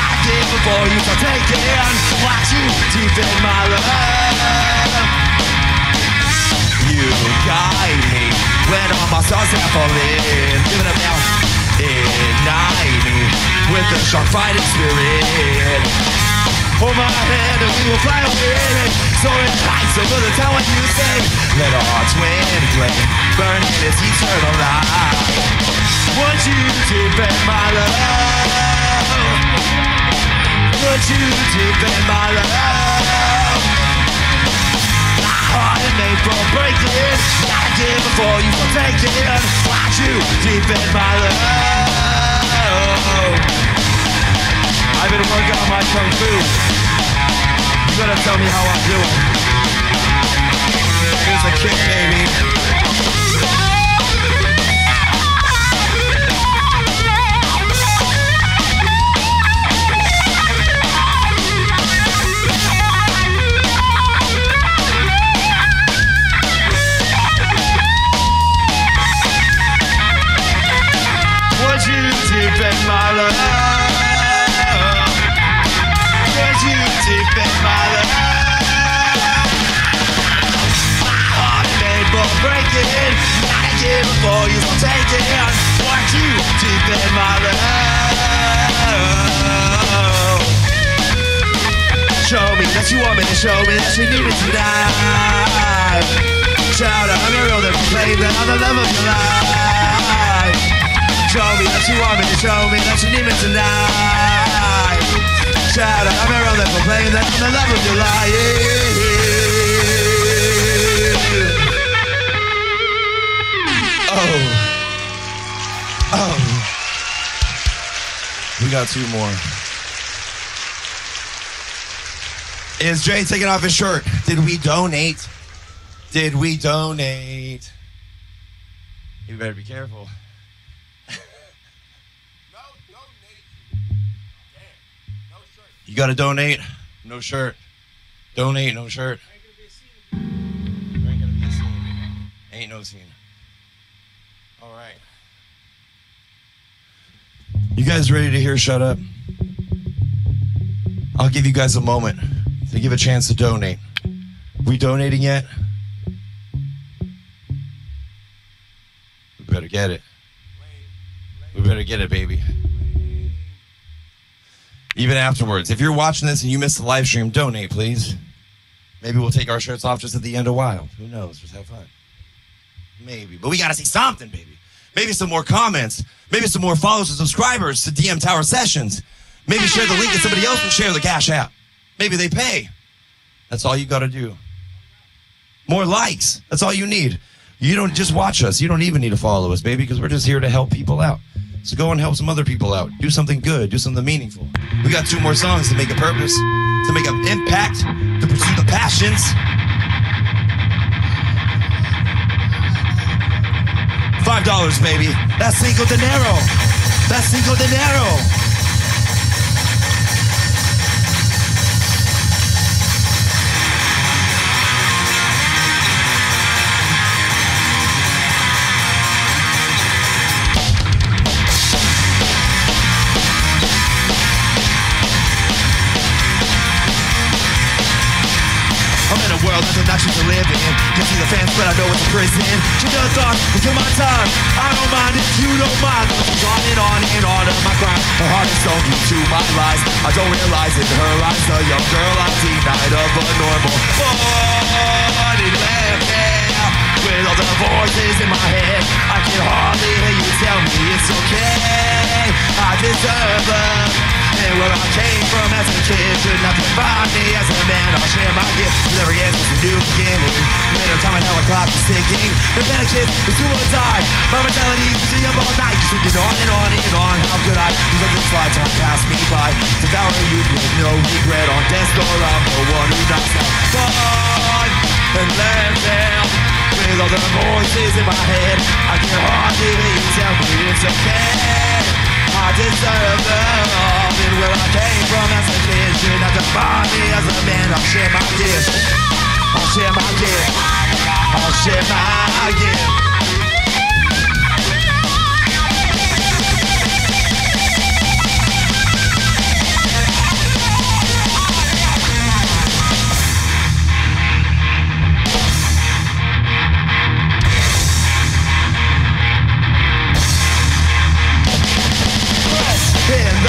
I give before you start taking. Want you in my love. You guide me when all my stars are falling. Give up now. Ignite me with the strong fighting spirit. Hold my hand and we will fly away Soaring heights over the tower you say Let our twin flame burn in its eternal light Want you in my love Want you in my love heart is made for breaking Gotta give before you start taking Want you deep in my love I've been working on my kung fu. You gotta tell me how I'm doing. Here's a kick, baby. Deep in my love? Want you deep in my love? My heart made for breaking. Gotta give before you don't take it. You deep in my love? Show me that you want me to show me that you need me tonight. Shout out, I'm and proclaim that I'm the love of your life. Show me that you want me to show me that you need me tonight. Shout out, I'm your own and proclaim that I'm the love of your life. Oh. Oh. We got two more. Is Jay taking off his shirt? Did we donate? Did we donate? You better be careful. You got to donate. No shirt. Donate. No shirt. Ain't gonna be a scene. Ain't no scene. All right. You guys ready to hear Shut Up? I'll give you guys a moment to give a chance to donate. We donating yet? We better get it. We better get it, baby. Even afterwards, if you're watching this and you missed the live stream, donate, please. Maybe we'll take our shirts off just at the end of Wild. Who knows? Just have fun. Maybe. But we got to see something, baby. Maybe some more comments. Maybe some more followers and subscribers to DM Tower Sessions. Maybe share the link and somebody else will share the Cash App. Maybe they pay. That's all you got to do. More likes. That's all you need. You don't just watch us. You don't even need to follow us, baby, because we're just here to help people out. So go and help some other people out. Do something good. Do something meaningful. We got two more songs to make a purpose, to make an impact, to pursue the passions. Five dollars, baby. That's Cinco de Nero. That's Cinco de Nero. Obnoxious to live in. Can see the fans, but I know it's a prison. She does thoughts until my time. I don't mind if you don't mind. But she's on and on and on of my crime. Her heart is stone due to my lies. I don't realize in her eyes the young girl I denied of a normal left there. With all the voices in my head, I can hardly hear you tell me it's okay. I deserve love. And where I came from as a kid should not define me as a man. I'll share my gift end with a new beginning. Later time I know a clock is ticking. The panic shit is suicide. My mentality is to up all night. Just thinking on and on and on. How could I just let this slide time pass me by? Devour you with no regret. On death's door, I'm the one who knocks out fun and left them. With all the voices in my head, I can hardly tell me it's okay. I deserve love. And where I came from as a kid Should not define me as a man. I'll share my gift I'll share my gift I'll share my gift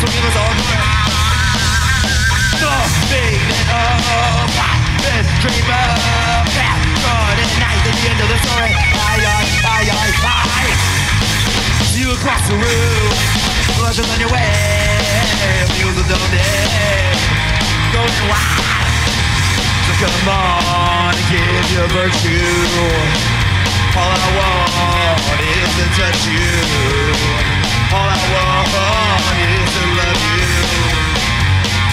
will give us all The feeling of this dream of that good at night at the end of the story. Aye, aye, aye, aye. See you across the room, blushes on your way. Music don't end. Going wild. So come on and give your virtue. All I want is to touch you. All I want is to love you.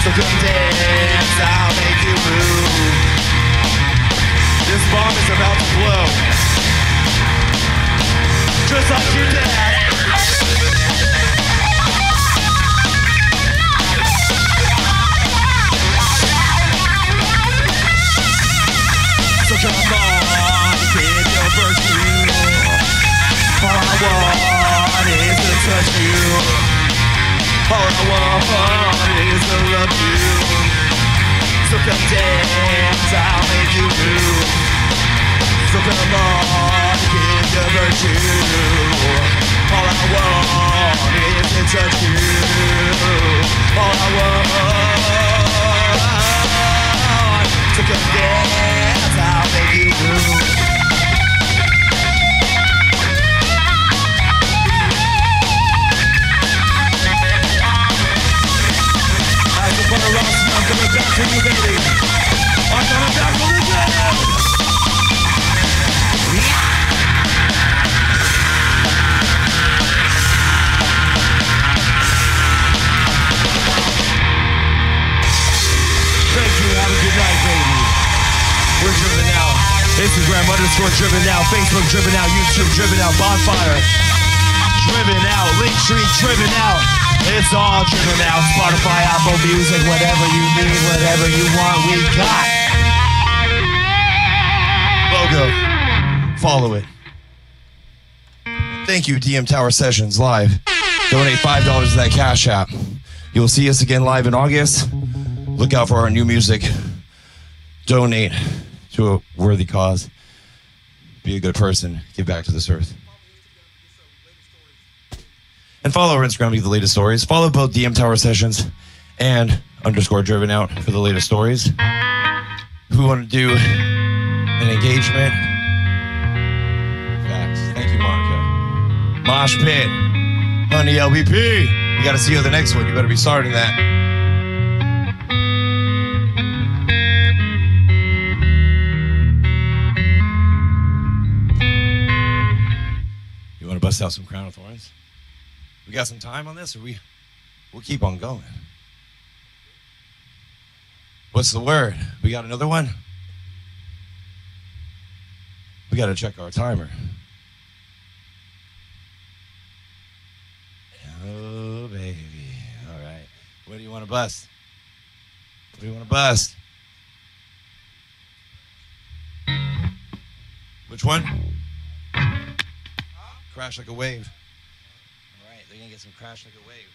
So come dance, I'll make you move. This bomb is about to blow. Just like your dad. You. All I want is love you. So come dance, I'll make you move. So come on, give your virtue. All I want is you. All I want. So come dance, I'll make you. For you. Thank you, have a good night, baby. We're driven out. Instagram underscore driven out. Facebook driven out. YouTube driven out. Bonfire driven out. Linktree driven out. It's all driven out. Spotify, Apple Music, whatever you need, whatever you want, we got. Logo. follow it. Thank you, DM Tower Sessions Live. Donate $5 to that Cash App. You'll see us again live in August. Look out for our new music. Donate to a worthy cause. Be a good person. Give back to this earth. And follow our Instagram to get the latest stories. Follow both DM Tower Sessions and underscore driven out for the latest stories. Who want to do an engagement? Facts. Thank you, Monica. Mosh Pit. Honey LBP. You got to see you the next one. You better be starting that. You want to bust out some Crown of Thorns? We got some time on this, or we we'll keep on going. What's the word? We got another one? We got to check our timer. Oh, baby. All right. What do you want to bust? What do you want to bust? Which one? Crash like a wave. Get some crash like a wave.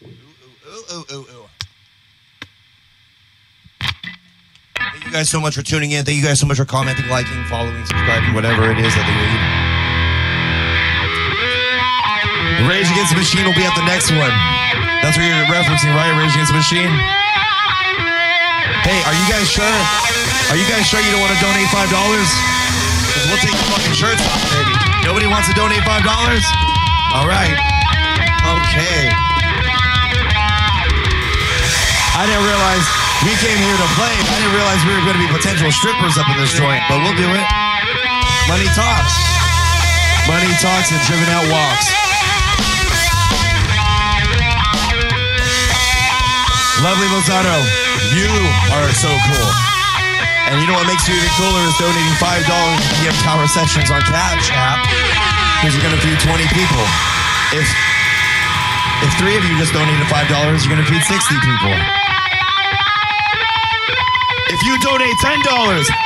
Ooh, ooh, ooh, ooh, ooh, ooh. Thank you guys so much for tuning in. Thank you guys so much for commenting, liking, following, subscribing, whatever it is that they need. Rage Against the Machine will be at the next one. That's what you're referencing, right? Rage Against the Machine. Hey, are you guys sure? Are you guys sure you don't want to donate five dollars? Because we'll take the fucking shirts off, baby. Nobody wants to donate five dollars? All right. Okay. I didn't realize we came here to play. I didn't realize we were going to be potential strippers up in this joint, but we'll do it. Money talks. Money talks and driven out walks. Lovely Lozano, you are so cool. And you know what makes you even cooler is donating $5 to DM Tower Sessions on Cash App because you're going to feed 20 people. If if three of you just donated $5, you're going to feed 60 people. If you donate $10,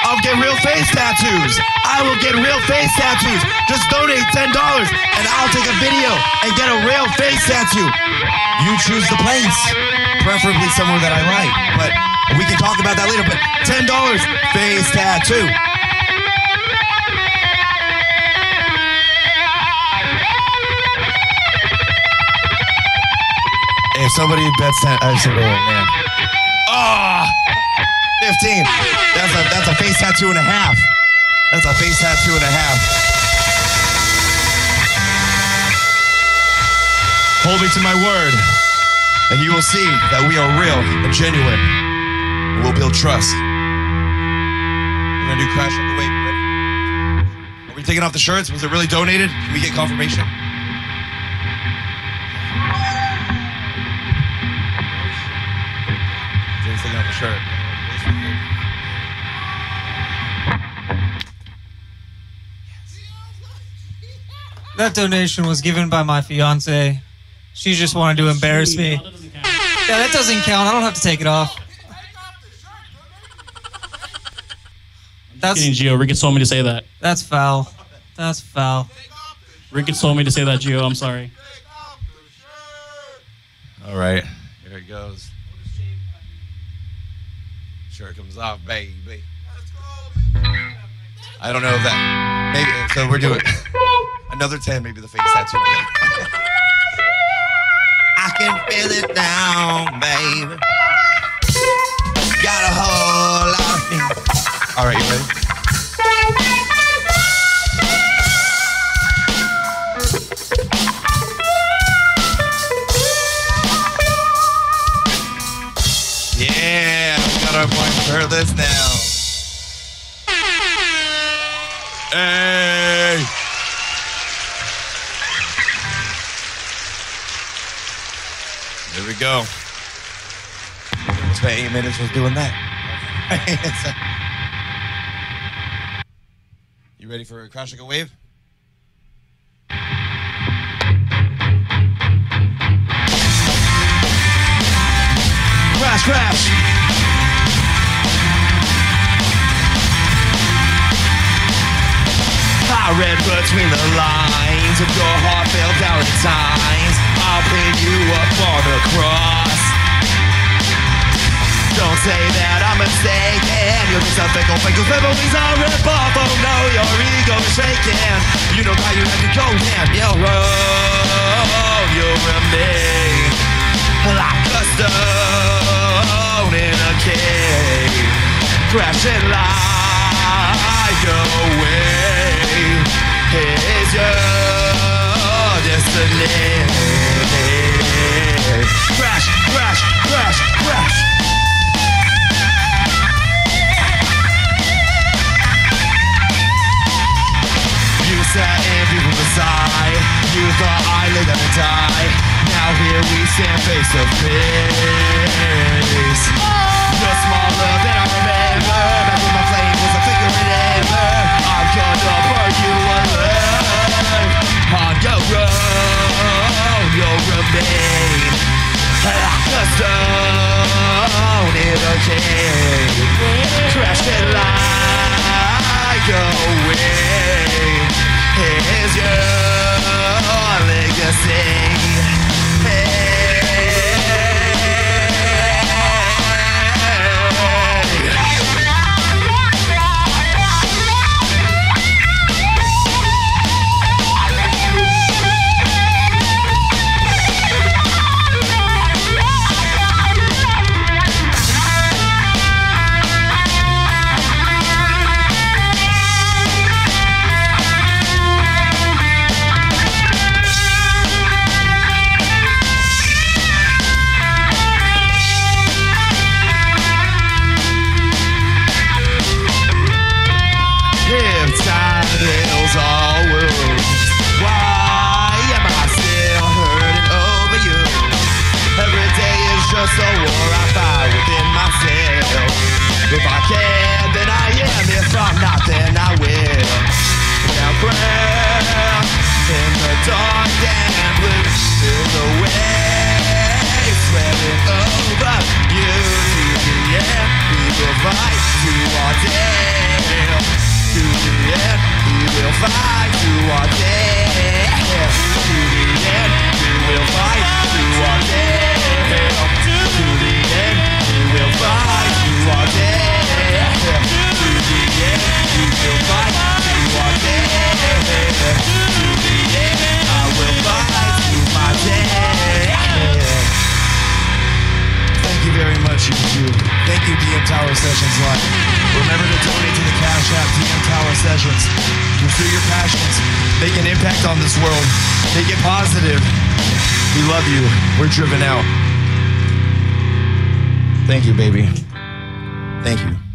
I'll get real face tattoos. I will get real face tattoos. Just donate $10 and I'll take a video and get a real face tattoo. You choose the place, preferably somewhere that I like, but we can talk about that later. But $10 face tattoo. If somebody bets 10, I said, oh man. Ah! 15. That's a that's a face tattoo and a half. That's a face tattoo and a half. Hold me to my word. And you will see that we are real and genuine. And we'll build trust. We're gonna do crash on the wave. Ready? Are we taking off the shirts? Was it really donated? Can we get confirmation? James taking off the shirt. That donation was given by my fiance. She just wanted to embarrass me. That doesn't count. Yeah, that doesn't count. I don't have to take it off. That's Kidding, Gio. Rick told me to say that. that's foul. That's foul. Rick told me to say that, Gio. I'm sorry. All right, here it goes. Shirt comes off, baby. I don't know if that. Maybe so. We're doing another ten. Maybe the face tattoo. I can feel it now, baby. Got a whole lot of me. All right, you ready? Got our points for this now. Hey! There we go. Spent eight minutes was doing that. you ready for a crash like a wave? Crash, crash! Read between the lines. If your heart fell down I'll pin you up on the cross. Don't say that I'm mistaken. You're just a fickle, fickle, memories are rip off. Oh no, your ego is shaking. You know how you have to go down oh, your road. You'll remain like a stone in a cave, crashing like face to face. Your small love that I remember Back when my flame You'll remain Like a stone in a cave Crashing like a wave is your legacy. Can, then I am. If I'm not, then I will. Now ground in the dark and blue, feel the waves spreading over you. To the end, we will fight to our death. To the end, we will fight to our death. To the end, we will fight DM Tower Sessions Live. Remember to donate to the Cash App, DM Tower Sessions. Pursue your passions. Make an impact on this world. Make it positive. We love you. We're driven out. Thank you, baby. Thank you.